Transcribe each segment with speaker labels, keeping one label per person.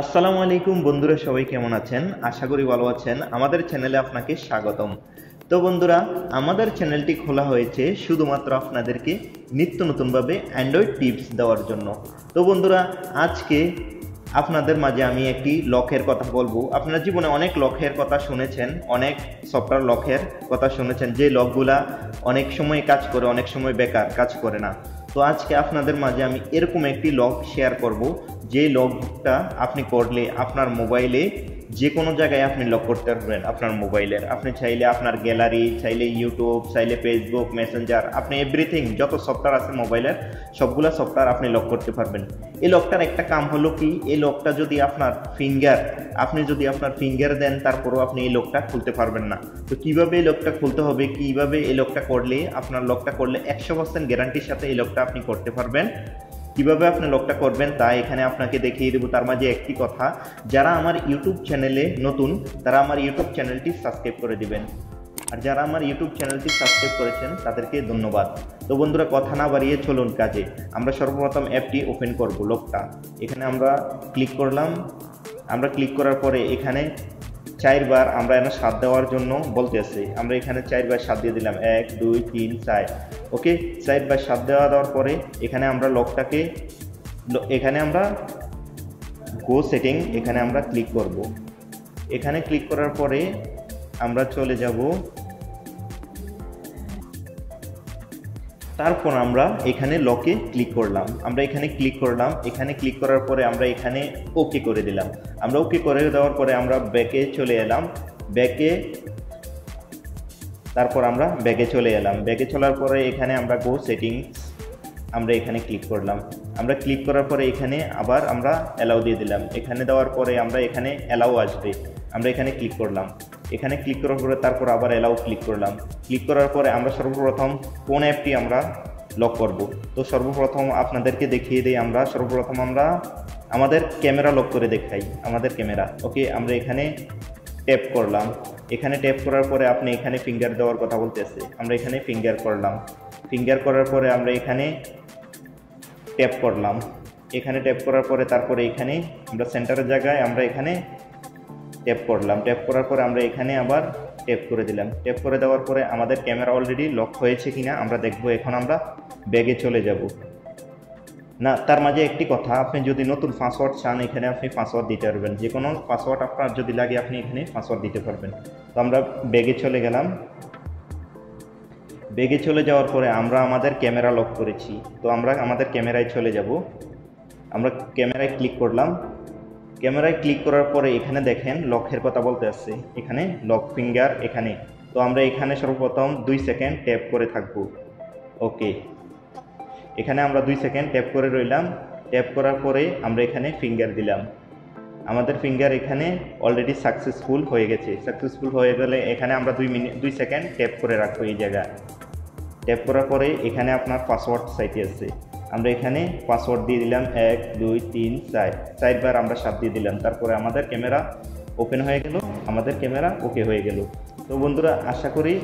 Speaker 1: আসসালামু আলাইকুম বন্ধুরা, সবাই কেমন আছেন? আশা করি ভালো আছেন। আমাদের চ্যানেলে আপনাকে স্বাগতম। তো বন্ধুরা, আমাদের চ্যানেলটি খোলা হয়েছে শুধুমাত্র আপনাদেরকে নিত্য নতুনভাবে অ্যান্ড্রয়েড টিপস দেওয়ার জন্য। তো বন্ধুরা, আজকে আপনাদের মাঝে আমি একটি লকের কথা বলব। আপনারা জীবনে অনেক লকের কথা শুনেছেন, অনেক সফটওয়্যার লকের কথা শুনেছেন, যে লকগুলা অনেক সময় কাজ করে, অনেক সময় বেকার, কাজ করে না। তো আজকে আপনাদের মাঝে আমি এরকম একটি লক শেয়ার করব। যে লকটা আপনি করলে আপনার মোবাইলে যে কোনো জায়গায় আপনি লক করতে পারবেন আপনার মোবাইলের আপনি চাইলে আপনার গ্যালারি চাইলে ইউটিউব চাইলে ফেসবুক মেসেঞ্জার আপনি এভরিথিং যত সফটওয়্যার আছে মোবাইলের সবগুলো সফটওয়্যার আপনি লক করতে পারবেন। এই লকটার একটা কাম হলো কি? এই লকটা যদি আপনার ফিঙ্গার আপনি যদি আপনার ফিঙ্গার দেন, তারপরও আপনি এই লকটা খুলতে পারবেন না। তো কীভাবে এই লকটা খুলতে হবে? কীভাবে এই লকটা করলে আপনার লকটা করলে একশো পার্সেন্ট গ্যারান্টির সাথে এই লকটা আপনি করতে পারবেন? কীভাবে আপনি লকটা করবেন তা এখানে আপনাকে দেখিয়ে দেবো। তার মাঝে একটি কথা, যারা আমার ইউটিউব চ্যানেলে নতুন, তারা আমার ইউটিউব চ্যানেলটি সাবস্ক্রাইব করে দিবেন। আর যারা আমার ইউটিউব চ্যানেলটি সাবস্ক্রাইব করেছেন, তাদেরকে ধন্যবাদ। তো বন্ধুরা, কথা না বাড়িয়ে চলুন কাজে। আমরা সর্বপ্রথম অ্যাপটি ওপেন করব, লকটা। এখানে আমরা ক্লিক করলাম। আমরা ক্লিক করার পরে এখানে চারবার আমরা এখানে সাত দেওয়ার জন্য বলতে বলতেছি আমরা এখানে চারবার সাত দিয়ে দিলাম। এক, দুই, তিন, চার। ওকে? চারবার সাত দেওয়া দেওয়ার পরে এখানে আমরা লকটাকে এখানে আমরা গো সেটিং এখানে আমরা ক্লিক করব। এখানে ক্লিক করার পরে আমরা চলে যাব তারপর আমরা এখানে লকে ক্লিক করলাম। আমরা এখানে ক্লিক করলাম। এখানে ক্লিক করার পরে আমরা এখানে ওকে করে দিলাম। আমরা ওকে করে দেওয়ার পরে আমরা ব্যাকে চলে এলাম। ব্যাকে তারপর আমরা ব্যাগে চলে এলাম। ব্যাগে চলার পরে এখানে আমরা গো সেটিংস আমরা এখানে ক্লিক করলাম। আমরা ক্লিক করার পরে এখানে আবার আমরা অ্যালাউ দিয়ে দিলাম। এখানে দেওয়ার পরে আমরা এখানে অ্যালাউ আসবে। আমরা এখানে ক্লিক করলাম। এখানে ক্লিক করার পরে তারপর আবার অ্যালাউ ক্লিক করলাম। ক্লিক করার পরে আমরা সর্বপ্রথম কোন অ্যাপটি আমরা লক করব। তো সর্বপ্রথম আপনাদেরকে দেখিয়ে দিই আমরা, সর্বপ্রথম আমরা আমাদের ক্যামেরা লক করে দেখাই, আমাদের ক্যামেরা ওকে আমরা এখানে ট্যাপ করলাম। এখানে ট্যাপ করার পরে আপনি এখানে ফিঙ্গার দেওয়ার কথা বলতেছে। আমরা এখানে ফিঙ্গার করলাম। ফিঙ্গার করার পরে আমরা এখানে ট্যাপ করলাম। এখানে ট্যাপ করার পরে তারপরে এখানে আমরা সেন্টারের জায়গায় আমরা এখানে ট্যাপ করলাম। ট্যাপ করার পরে আমরা এখানে আবার ট্যাপ করে দিলাম। ট্যাপ করে দেওয়ার পরে আমাদের ক্যামেরা অলরেডি লক হয়েছে কিনা আমরা দেখব। এখন আমরা ব্যাগে চলে যাব। না, তার মাঝে একটি কথা, আপনি যদি নতুন পাসওয়ার্ড চান, এখানে আপনি পাসওয়ার্ড দিতে পারবেন। যে কোনো পাসওয়ার্ড আপনার যদি লাগে, আপনি এখানে পাসওয়ার্ড দিতে পারবেন। তো আমরা ব্যাগে চলে গেলাম। ব্যাগে চলে যাওয়ার পরে আমরা আমাদের ক্যামেরা লক করেছি। তো আমরা আমাদের ক্যামেরায় চলে যাব। আমরা ক্যামেরায় ক্লিক করলাম। ক্যামেরায় ক্লিক করার পরে এখানে দেখেন লকের কথা বলতে আসছে। এখানে লক ফিঙ্গার এখানে। তো আমরা এখানে সর্বপ্রথম দুই সেকেন্ড ট্যাপ করে থাকব। ওকে। এখানে আমরা দুই সেকেন্ড ট্যাপ করে রইলাম। ট্যাপ করার পরে আমরা এখানে ফিঙ্গার দিলাম। আমাদের ফিঙ্গার এখানে অলরেডি সাকসেসফুল হয়ে গেছে। সাকসেসফুল হয়ে গেলে এখানে আমরা দুই মিনিট দুই সেকেন্ড ট্যাপ করে রাখব এই জায়গায়। ট্যাপ করার পরে এখানে আপনার পাসওয়ার্ড সাইটে আছে। আমরা এখানে পাসওয়ার্ড দিয়ে দিলাম এক, দুই, তিন, চার। চারবার আমরা সাত দিয়ে দিলাম। তারপরে আমাদের ক্যামেরা ওপেন হয়ে গেল। আমাদের ক্যামেরা ওকে হয়ে গেল। তো বন্ধুরা, আশা করি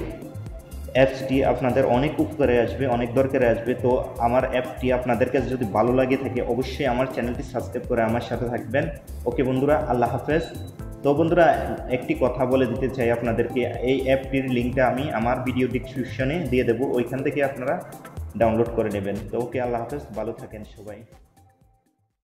Speaker 1: অ্যাপসটি আপনাদের অনেক উপকারে আসবে, অনেক দরকারে আসবে। তো আমার অ্যাপটি আপনাদের কাছে যদি ভালো লাগে থাকে, অবশ্যই আমার চ্যানেলটি সাবস্ক্রাইব করে আমার সাথে থাকবেন। ওকে বন্ধুরা, আল্লাহ হাফেজ। তো বন্ধুরা, একটি কথা বলে দিতে চাই আপনাদেরকে। এই অ্যাপটির লিঙ্কটা আমি আমার ভিডিও ডিসক্রিপশনে দিয়ে দেবো। ওইখান থেকে আপনারা ডাউনলোড করে নেবেন। তো ওকে আল্লাহ হাফেজ ভালো থাকেন সবাই।